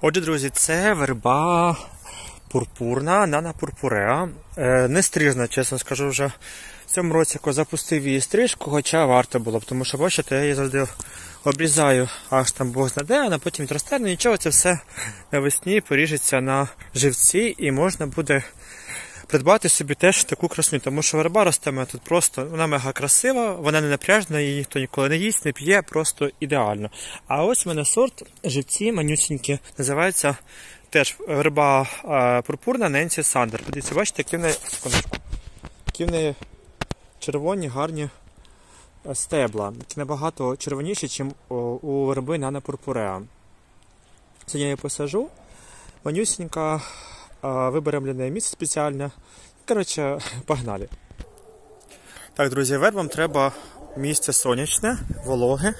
Отже, друзі, це верба пурпурна, нана пурпуреа. Е, Не стрижна, чесно скажу, вже в цьому році запустив її стрижку, хоча варто було б, тому що бачите, я її завжди обрізаю аж там Бог знаде, а потім відросте, ну нічого, це все навесні поріжеться на живці і можна буде придбати собі теж таку красуню, тому що верба росте мене тут просто, вона мега красива, вона не напряжна, її ніхто ніколи не їсть, не п'є, просто ідеально. А ось в мене сорт живці манюсінькі, називається теж верба е, пурпурна Ненсі Сандер. Подивіться, бачите, які в неї, секундочку, які в неї червоні, гарні е, стебла, які набагато червоніші, ніж у верби Нана Пурпуреа. Сьогодні я її посажу. Манюсінька, виберемо для неї місце спеціальне. Коротше, погнали. Так, друзі, вербам треба місце сонячне, вологе.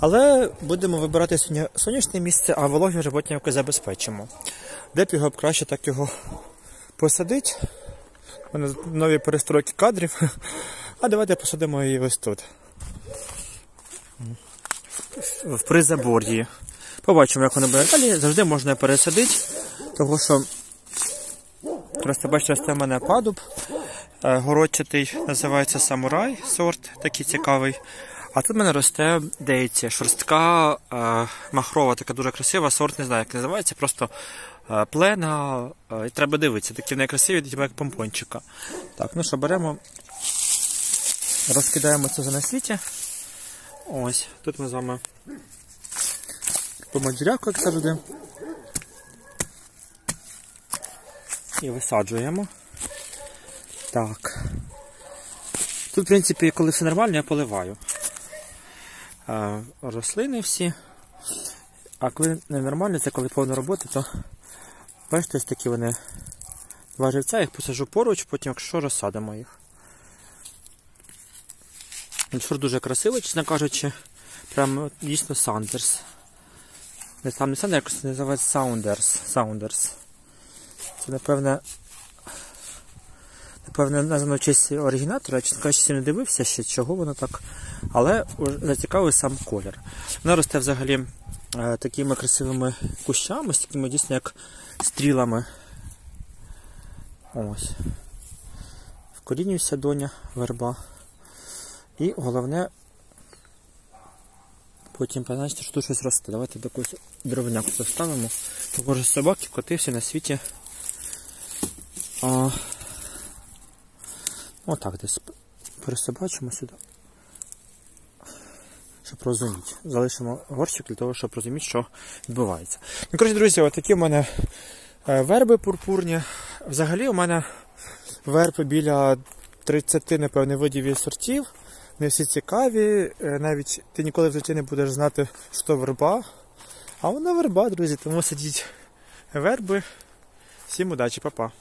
Але будемо вибирати сонячне місце, а вологе вже потім якось забезпечимо. Де б його краще так його посадити. У мене нові перестройки кадрів. А давайте посадимо її ось тут. В призабор'ї. Побачимо, як воно буде далі. Завжди можна пересадити, тому що просто бачите, росте в мене падуб. е, Городчатий називається самурай сорт, такий цікавий. А тут в мене росте дейці, шорстка е, махрова, така дуже красива, сорт не знаю, як називається, просто е, плена. і треба дивитися, такі найкрасиві, типу як помпончика. Так, ну що, беремо, розкидаємо це вже на світі. Ось, тут ми з вами робимо як завжди. І висаджуємо. Так. Тут, в принципі, коли все нормально, я поливаю. Е, рослини всі. А коли не нормально, це коли повна робота, то бачите, ось такі вони два живця, я їх посажу поруч, потім, якщо розсадимо їх. Шур дуже красивий, чесно кажучи, прям дійсно Сандерс. Не там не Сандерс, якось називається Саундерс. Саундерс. Це, напевне, напевне, названо в честь оригінатора, чесно кажучи, не дивився ще, чого воно так. Але зацікавив сам колір. Вона росте взагалі е, такими красивими кущами, з такими дійсно як стрілами. Ось. Вкорінюється доня верба. І головне, потім що тут щось росте. Давайте якусь дровиняку поставимо. Також собаки, коти всі на світі. А, Отак десь пересобачимо сюди. Щоб розуміти. Залишимо горщик для того, щоб розуміти, що відбувається. Ну, коротше, друзі, отакі в мене е, верби пурпурні. Взагалі у мене верби біля 30, напевне, видів і сортів. Не всі цікаві. Е, Навіть ти ніколи в житті не будеш знати, що верба. А вона верба, друзі, тому сидіть верби. Всім удачі, па-па.